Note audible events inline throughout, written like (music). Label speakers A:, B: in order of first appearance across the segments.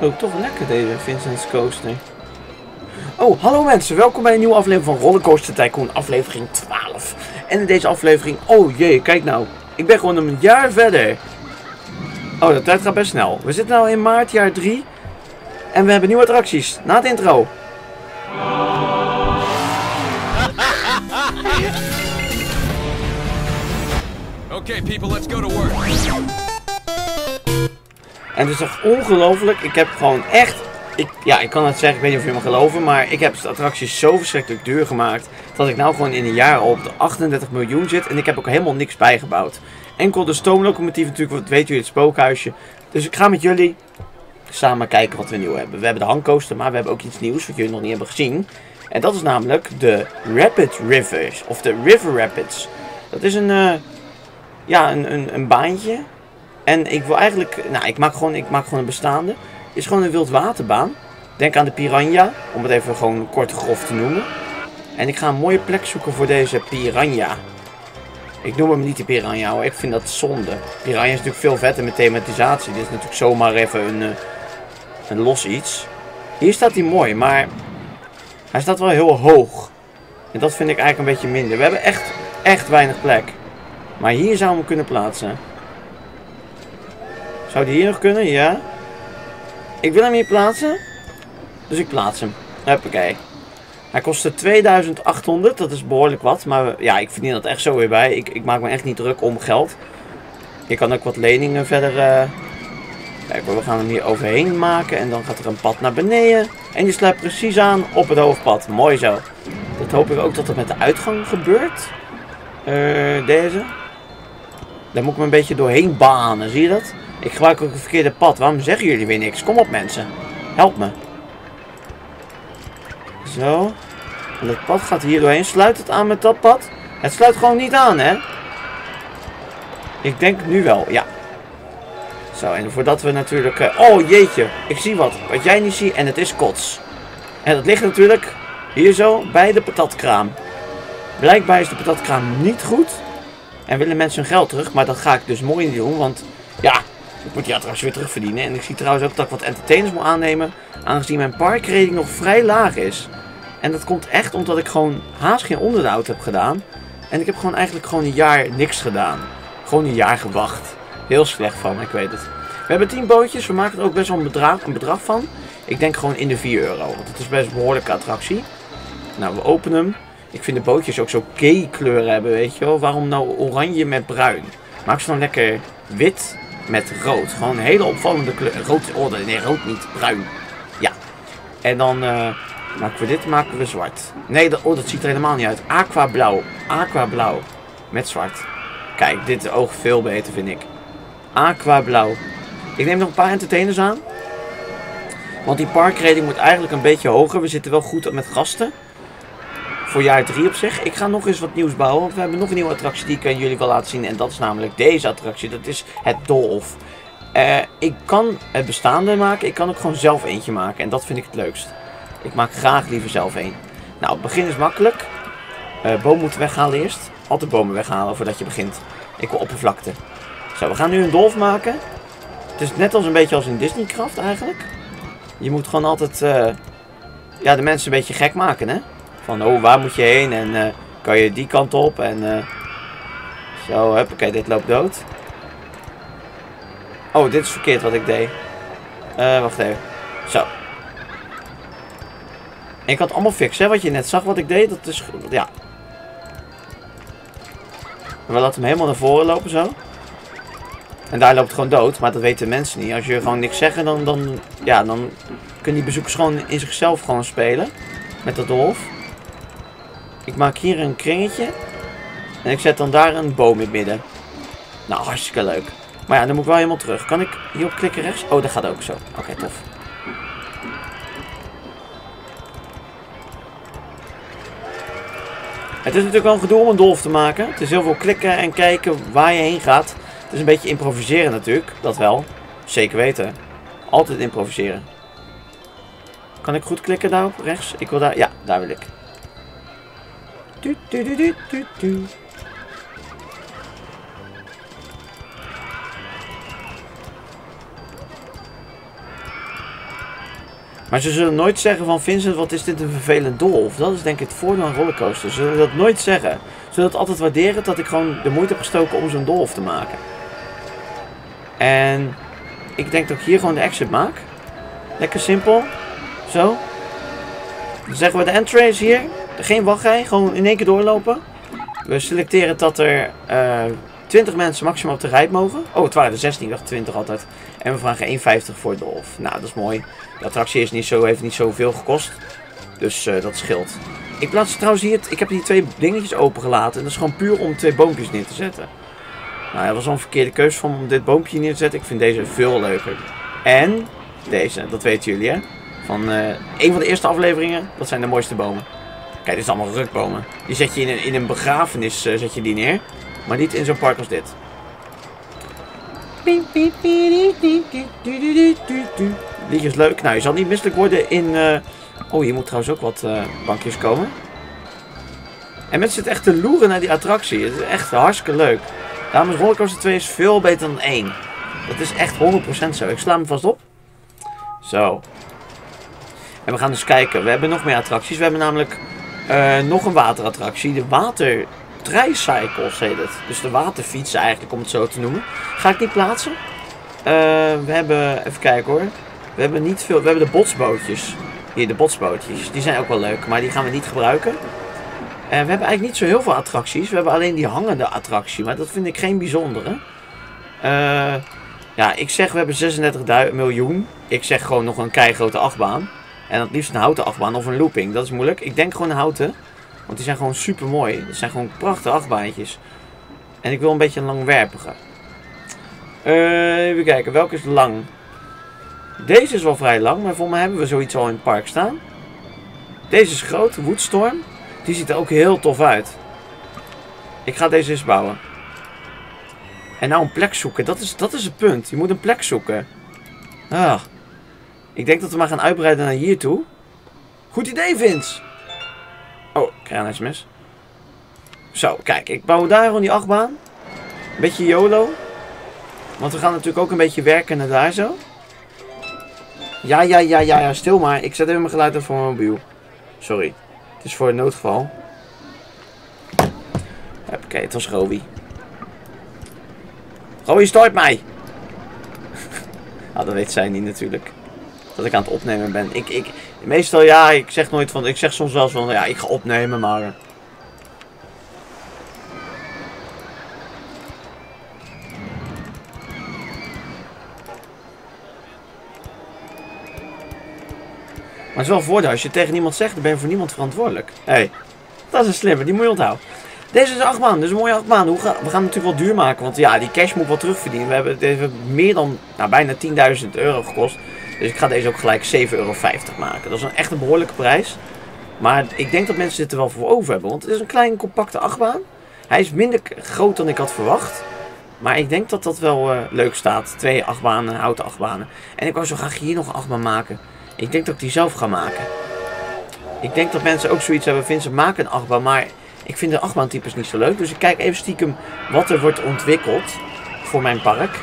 A: Oh, toch lekker deze Vincent's Coaster. Oh, hallo mensen, welkom bij een nieuwe aflevering van Rollercoaster Tycoon, aflevering 12. En in deze aflevering, oh jee, kijk nou, ik ben gewoon een jaar verder. Oh, de tijd gaat best snel. We zitten nu in maart, jaar 3. En we hebben nieuwe attracties, na het intro. (laughs)
B: Okay, people, let's go to work.
A: En het is toch ongelooflijk. Ik heb gewoon echt. Ik, ja, ik kan het zeggen, ik weet niet of je me geloven. Maar ik heb de attracties zo verschrikkelijk duur gemaakt. Dat ik nou gewoon in een jaar op de 38 miljoen zit. En ik heb ook helemaal niks bijgebouwd. Enkel de stoomlocomotief natuurlijk, wat weet jullie, het spookhuisje. Dus ik ga met jullie samen kijken wat we nieuw hebben. We hebben de hangcoaster, maar we hebben ook iets nieuws wat jullie nog niet hebben gezien. En dat is namelijk de Rapid Rivers. Of de River Rapids. Dat is een, eh, ja, een, een, een baantje. En ik wil eigenlijk, nou, ik maak gewoon, ik maak gewoon een bestaande. Is gewoon een wildwaterbaan. Denk aan de Piranha, om het even gewoon kort grof te noemen. En ik ga een mooie plek zoeken voor deze Piranha. Ik noem hem niet de Piranha hoor, ik vind dat zonde. Piranha is natuurlijk veel vetter met thematisatie. Dit is natuurlijk zomaar even een, eh, een los iets. Hier staat hij mooi, maar hij staat wel heel hoog. En dat vind ik eigenlijk een beetje minder. We hebben echt, echt weinig plek. Maar hier zou hem kunnen plaatsen. Zou die hier nog kunnen? Ja. Ik wil hem hier plaatsen. Dus ik plaats hem. Huppakee. Hij kostte 2800. Dat is behoorlijk wat. Maar ja, ik verdien dat echt zo weer bij. Ik, ik maak me echt niet druk om geld. Je kan ook wat leningen verder... eh Kijk, we gaan hem hier overheen maken. En dan gaat er een pad naar beneden. En die sluit precies aan op het hoofdpad. Mooi zo. Dat hoop ik ook dat het met de uitgang gebeurt. Eh, deze. Daar moet ik me een beetje doorheen banen, zie je dat? Ik gebruik ook het verkeerde pad. Waarom zeggen jullie weer niks? Kom op mensen. Help me. Zo. En pad gaat hier doorheen. Sluit het aan met dat pad? Het sluit gewoon niet aan, hè? Ik denk nu wel, ja. Zo, en voordat we natuurlijk... eh, oh, jeetje. Ik zie wat. Wat jij niet ziet. En het is kots. En dat ligt natuurlijk hier zo bij de patatkraam. Blijkbaar is de patatkraam niet goed. En willen mensen hun geld terug. Maar dat ga ik dus mooi niet doen. Want ja, moet die attractie weer terugverdienen. En ik zie trouwens ook dat ik wat entertainers moet aannemen. Aangezien mijn parkrating nog vrij laag is. En dat komt echt omdat ik gewoon haast geen onderhoud heb gedaan. En ik heb gewoon eigenlijk gewoon een jaar niks gedaan. Gewoon een jaar gewacht. Heel slecht van, ik weet het. We hebben 10 bootjes. We maken er ook best wel een bedrag, een bedrag van. Ik denk gewoon in de 4 euro. Want het is best een behoorlijke attractie. Nou, we openen hem. Ik vind de bootjes ook zo gay kleuren hebben, weet je wel. Waarom nou oranje met bruin? Maak ze dan lekker wit met rood. Gewoon een hele opvallende kleur. Rood, oh nee, rood niet. Bruin. Ja. En dan eh, maken we dit, maken we zwart. Nee, dat, oh, dat ziet er helemaal niet uit. Aquablauw. Aquablauw. Met zwart. Kijk, dit oog veel beter, vind ik. Aquablauw. Ik neem nog een paar entertainers aan. Want die parkrating moet eigenlijk een beetje hoger. We zitten wel goed met gasten. Voor jaar 3 op zich. Ik ga nog eens wat nieuws bouwen. Want we hebben nog een nieuwe attractie die ik aan jullie wil laten zien. En dat is namelijk deze attractie. Dat is het Dolf. Eh, ik kan het bestaande maken. Ik kan ook gewoon zelf eentje maken. En dat vind ik het leukst. Ik maak graag liever zelf een. Nou, het begin is makkelijk. Boom moeten weghalen eerst. Altijd bomen weghalen voordat je begint. Ik wil oppervlakte. Zo, we gaan nu een dolf maken. Het is net als een beetje als in Disneycraft eigenlijk. Je moet gewoon altijd eh, ja, de mensen een beetje gek maken, hè? Van, oh, waar moet je heen? En eh, kan je die kant op? En eh, zo, huppakee, dit loopt dood. Oh, dit is verkeerd wat ik deed. Eh, wacht even. Zo. Ik had allemaal fix, hè? Wat je net zag wat ik deed, dat is... Ja. We laten hem helemaal naar voren lopen, zo. En daar loopt gewoon dood, maar dat weten mensen niet. Als je gewoon niks zegt, dan, dan, ja, dan kunnen die bezoekers gewoon in zichzelf gewoon spelen. Met dat dolf. Ik maak hier een kringetje. En ik zet dan daar een boom in midden. Nou, hartstikke leuk. Maar ja, dan moet ik wel helemaal terug. Kan ik hierop klikken rechts? Oh, dat gaat ook zo. Oké, tof. Het is natuurlijk wel een gedoe om een dolf te maken. Het is heel veel klikken en kijken waar je heen gaat. Het is een beetje improviseren natuurlijk. Dat wel. Zeker weten. Altijd improviseren. Kan ik goed klikken daarop? Rechts? Ik wil daar... Ja, daar wil ik. Tu, tu, tu. Maar ze zullen nooit zeggen van Vincent, wat is dit een vervelend dolf. Dat is denk ik het voordeel aan rollercoaster. Ze zullen dat nooit zeggen. Ze zullen het altijd waarderen dat ik gewoon de moeite heb gestoken om zo'n dolf te maken. En ik denk dat ik hier gewoon de exit maak. Lekker simpel. Zo. Dan zeggen we de entrance hier. Geen wachtrij, gewoon in één keer doorlopen. We selecteren dat er eh 20 mensen maximaal op de rij mogen. Oh, het waren er 16, ik dacht 20 altijd. En we vragen 1,50 voor Dolf. Nou, dat is mooi. De attractie is niet zo, heeft niet zoveel gekost. Dus eh, dat scheelt. Ik plaats trouwens hier, ik heb die twee dingetjes opengelaten. En dat is gewoon puur om twee boompjes neer te zetten. Nou, dat was een verkeerde keuze van om dit boompje neer te zetten. Ik vind deze veel leuker. En deze, dat weten jullie hè. Van eh, een van de eerste afleveringen, dat zijn de mooiste bomen. Kijk, dit is allemaal rukbomen. Die zet je in een, in een begrafenis eh, zet je die neer. Maar niet in zo'n park als dit. Liedje is leuk. Nou, je zal niet misselijk worden in... eh, Oh, hier moet trouwens ook wat eh, bankjes komen. En mensen zitten echt te loeren naar die attractie. Het is echt hartstikke leuk. Daarom is Rollercoaster 2 is veel beter dan 1. Dat is echt 100% zo. Ik sla hem vast op. Zo. En we gaan dus kijken. We hebben nog meer attracties. We hebben namelijk eh, nog een waterattractie. De water tricycles heet het. Dus de waterfietsen eigenlijk, om het zo te noemen. Ga ik die plaatsen? Eh, we hebben, even kijken hoor. We hebben niet veel, we hebben de botsbootjes. Hier, de botsbootjes. Die zijn ook wel leuk, maar die gaan we niet gebruiken. En we hebben eigenlijk niet zo heel veel attracties. We hebben alleen die hangende attractie, maar dat vind ik geen bijzondere. Eh, ja, ik zeg we hebben 36 miljoen. Ik zeg gewoon nog een keigrote achtbaan. En het liefst een houten achtbaan of een looping. Dat is moeilijk. Ik denk gewoon houten. Want die zijn gewoon super mooi. Dat zijn gewoon prachtige achtbaantjes. En ik wil een beetje een langwerpige. Eh, even kijken, welke is lang? Deze is wel vrij lang, maar voor mij hebben we zoiets al in het park staan. Deze is groot, Woodstorm. Die ziet er ook heel tof uit. Ik ga deze eens bouwen. En nou een plek zoeken, dat is, dat is het punt. Je moet een plek zoeken. Ah. Ik denk dat we maar gaan uitbreiden naar hier toe. Goed idee, Vince! Oh, ik krijg een sms. Zo, kijk, ik bouw daar gewoon die achtbaan. Een beetje YOLO. Want we gaan natuurlijk ook een beetje werken naar daar zo. Ja, ja, ja, ja, ja, stil maar. Ik zet even mijn geluid op voor mijn mobiel. Sorry. Het is voor een noodgeval. Oké, het was Rowie. Rowie, stoort mij! (laughs) ah, dat weet zij niet natuurlijk. Dat ik aan het opnemen ben. Ik, ik, meestal ja, ik zeg nooit van, ik zeg soms wel eens van, ja, ik ga opnemen, maar... Maar het is wel een voordeel. Als je tegen niemand zegt, dan ben je voor niemand verantwoordelijk. Hé, hey, dat is een slimme. Die moet je onthouden. Deze is een achtbaan. Dus een mooie achtbaan. Hoe ga, we gaan het natuurlijk wel duur maken. Want ja, die cash moet wel terugverdienen. We hebben deze meer dan, nou, bijna 10.000 euro gekost. Dus ik ga deze ook gelijk 7,50 euro maken. Dat is een echt een behoorlijke prijs. Maar ik denk dat mensen dit er wel voor over hebben. Want het is een klein, compacte achtbaan. Hij is minder groot dan ik had verwacht. Maar ik denk dat dat wel uh, leuk staat. Twee achtbanen, houten achtbanen. En ik wou zo graag hier nog een achtbaan maken. Ik denk dat ik die zelf ga maken. Ik denk dat mensen ook zoiets hebben. Vincent, maak een achtbaan. Maar ik vind de achtbaantypes niet zo leuk. Dus ik kijk even stiekem wat er wordt ontwikkeld voor mijn park.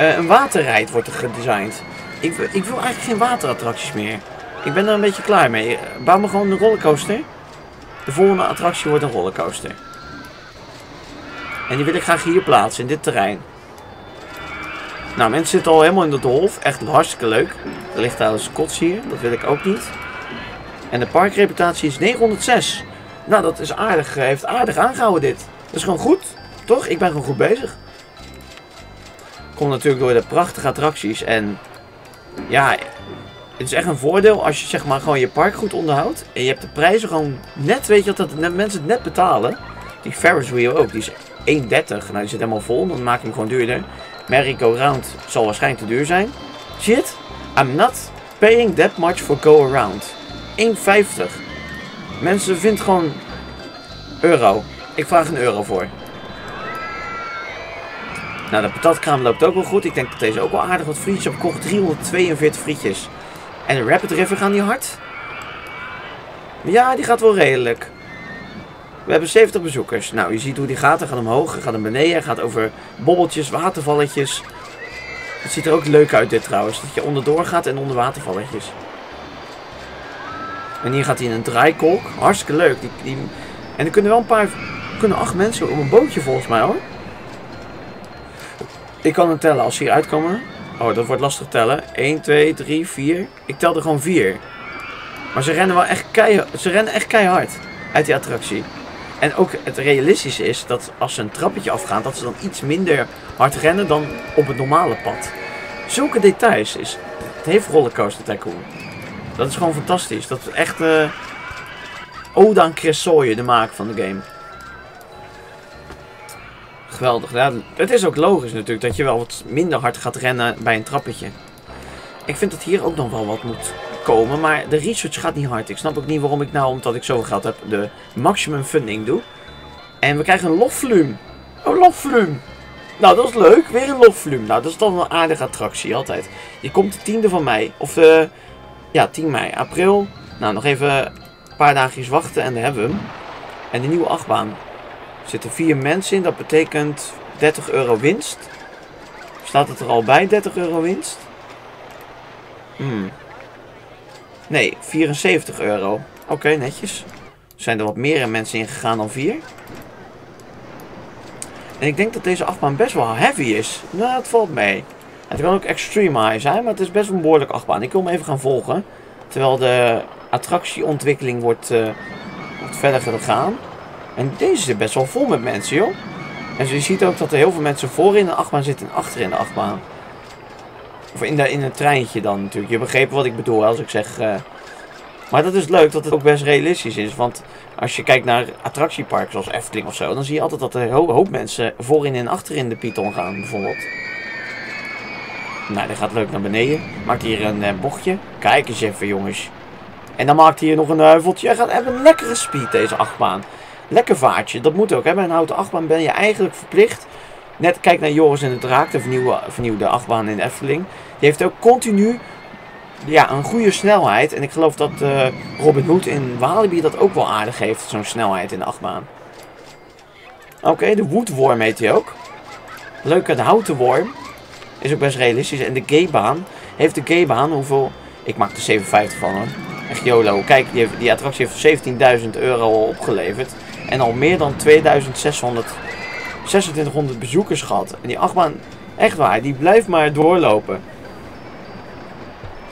A: Uh, een waterrijd wordt er gedesigned. Ik, ik, wil eigenlijk geen waterattracties meer. Ik ben er een beetje klaar mee. Bouw me gewoon een rollercoaster. De volgende attractie wordt een rollercoaster. En die wil ik graag hier plaatsen, in dit terrein. Nou, mensen zitten al helemaal in de dolf. Echt hartstikke leuk. Er ligt trouwens kots hier. Dat wil ik ook niet. En de parkreputatie is 906. Nou, dat is aardig. Heeft aardig aangehouden dit. Dat is gewoon goed. Toch? Ik ben gewoon goed bezig. Komt natuurlijk door de prachtige attracties. En ja, het is echt een voordeel als je zeg maar gewoon je park goed onderhoudt. En je hebt de prijzen gewoon net, weet je dat, dat mensen het net betalen. Die Ferris wheel ook, die is 1,30. Nou, die zit helemaal vol, dan maak ik hem gewoon duurder. Merry-go-round zal waarschijnlijk te duur zijn. Shit, I'm not paying that much for go-around. 1,50. Mensen vinden gewoon euro. Ik vraag een euro voor. Nou, de patatkraam loopt ook wel goed. Ik denk dat deze ook wel aardig wat frietjes heb gekocht. 342 frietjes. En de Rapid River gaan die hard? Ja, die gaat wel redelijk. We hebben 70 bezoekers. Nou, je ziet hoe die gaat. Hij gaat omhoog, hij gaat naar beneden. Hij gaat over bobbeltjes, watervalletjes. Het ziet er ook leuk uit dit trouwens. Dat je onderdoor gaat en onder watervalletjes. En hier gaat hij in een draaikolk. Hartstikke leuk. Die. En er kunnen wel een paar... Kunnen acht mensen op een bootje volgens mij hoor. Ik kan het tellen als ze hier uitkomen. Oh, dat wordt lastig tellen. 1, 2, 3, 4. Ik tel er gewoon 4. Maar ze rennen wel echt keihard. Ze rennen echt keihard uit die attractie. En ook het realistische is dat als ze een trappetje afgaan, dat ze dan iets minder hard rennen dan op het normale pad. Zulke details is. Het heeft Rollercoaster Tycoon. Dat is gewoon fantastisch. Dat is echt. eh ode aan Chris Sawyer, de maker van de game. Geweldig. Ja, het is ook logisch natuurlijk dat je wel wat minder hard gaat rennen bij een trappetje. Ik vind dat hier ook nog wel wat moet komen, maar de research gaat niet hard. Ik snap ook niet waarom ik nou, omdat ik zoveel geld heb, de maximum funding doe. En we krijgen een lofvolume. Een lofvolume. Nou, dat is leuk. Weer een lofvolume. Nou, dat is dan een aardige attractie, altijd. Die komt de tiende van mei. Of de... Ja, 10 mei. April. Nou, nog even een paar dagjes wachten en dan hebben we hem. En de nieuwe achtbaan. Zitten vier mensen in. Dat betekent 30 euro winst. Staat het er al bij, 30 euro winst? Hmm. Nee, 74 euro. Oké, netjes. Zijn er wat meer mensen ingegaan dan vier? En ik denk dat deze achtbaan best wel heavy is. Nou, het valt mee. Het kan ook extreme high zijn, maar het is best een behoorlijk achtbaan. Ik wil hem even gaan volgen. Terwijl de attractieontwikkeling wordt, eh, wordt verder gegaan. En deze zit best wel vol met mensen, joh. En je ziet ook dat er heel veel mensen voor in de achtbaan zitten en achter in de achtbaan. Of in, de, in een treintje dan natuurlijk. Je begreep wat ik bedoel als ik zeg... eh, Maar dat is leuk dat het ook best realistisch is. Want als je kijkt naar attractieparken zoals Efteling of zo... dan zie je altijd dat er een ho- hoop mensen voorin en achterin de Python gaan bijvoorbeeld. Nou, die gaat leuk naar beneden. Maakt hier een eh, bochtje. Kijk eens even jongens. En dan maakt hij hier nog een heuveltje. Hij gaat even een lekkere speed deze achtbaan. Lekker vaartje. Dat moet ook. Hè? Bij een houten achtbaan ben je eigenlijk verplicht. Net kijk naar Joris en de Draak. De vernieuwde, vernieuwde achtbaan in Efteling. Die heeft ook continu ja, een goede snelheid. En ik geloof dat eh, Robin Hood in Walibi dat ook wel aardig heeft. Zo'n snelheid in de achtbaan. Oké, de Woodworm heet hij ook. Leuke, de houten worm. Is ook best realistisch. En de gaybaan. Heeft de gaybaan hoeveel... Ik maak er 57 van hoor. Echt YOLO. Kijk, die, die attractie heeft 17.000 euro opgeleverd. En al meer dan 2600... 2600 bezoekers gehad. En die achtbaan, echt waar, die blijft maar doorlopen.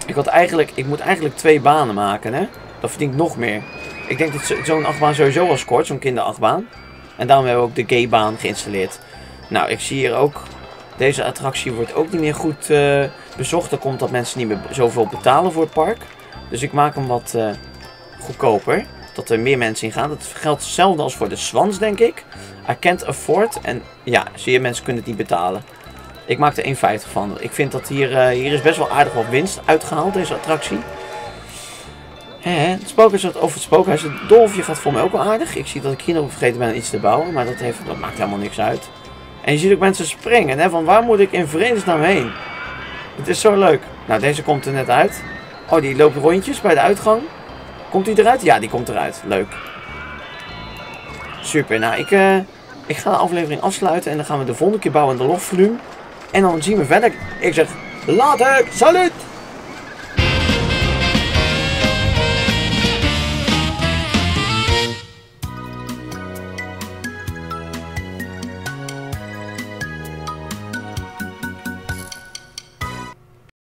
A: Ik, had eigenlijk, ik moet eigenlijk twee banen maken, hè. Dat verdient nog meer. Ik denk dat zo- zo'n achtbaan sowieso al scoort, zo'n kinderachtbaan. En daarom hebben we ook de gaybaan geïnstalleerd. Nou, ik zie hier ook... Deze attractie wordt ook niet meer goed eh, bezocht. Dat komt dat mensen niet meer zoveel betalen voor het park. Dus ik maak hem wat eh, goedkoper. Dat er meer mensen in gaan. Dat geldt hetzelfde als voor de Swans, denk ik. I can't afford. En ja, zie je, mensen kunnen het niet betalen. Ik maak er 1,50 van. Ik vind dat hier, eh, hier is best wel aardig wat winst uitgehaald, deze attractie. Hè, het spookhuis, over het spookhuis. Het dolfje gaat voor mij ook wel aardig. Ik zie dat ik hier nog vergeten ben iets te bouwen. Maar dat, heeft, dat maakt helemaal niks uit. En je ziet ook mensen springen. Hè, van waar moet ik in vredesnaam heen? Het is zo leuk. Nou, deze komt er net uit. Oh, die loopt rondjes bij de uitgang. Komt die eruit? Ja, die komt eruit. Leuk. Super. Nou, ik, eh, ik ga de aflevering afsluiten. En dan gaan we de volgende keer bouwen aan de lofvolume. En dan zien we verder. Ik zeg, later. Salut!